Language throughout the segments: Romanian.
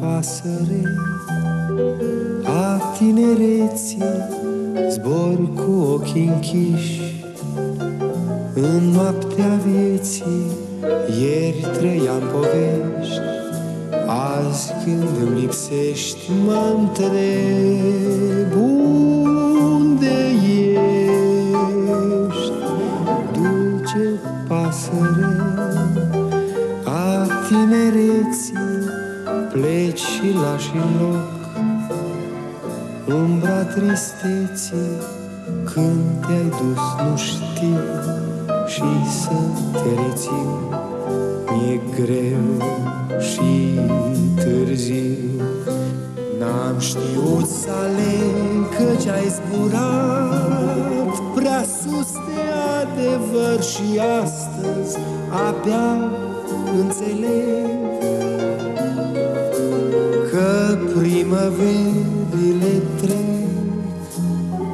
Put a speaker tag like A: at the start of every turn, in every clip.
A: pasăre a tinereții Zbor cu ochii închiși. În noaptea vieții Ieri trăiam povești Azi când îmi lipsești mă întreb Unde ești. Dulce pasăre A tinereții Pleci și lași în loc Umbra tristeții. Când te-ai dus nu știu Și să te rețin Mi-e greu și târziu. N-am știut să aleg Căci ai zburat Prea sus de adevăr Și astăzi abia înțeleg primăverile trec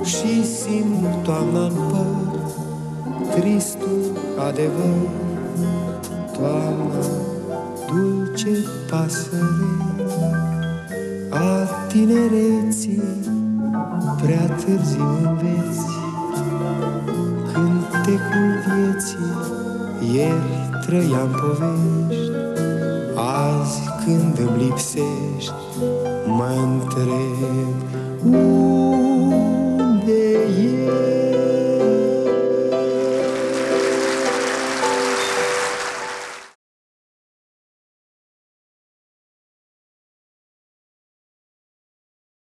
A: Și simt toamna în păr. Tristul adevăr Toamna dulce pasăre. A tinereții Prea târziu înveți. Cântecul vieții Ieri trăiam povești. Azi când îmi lipsești Mă întreb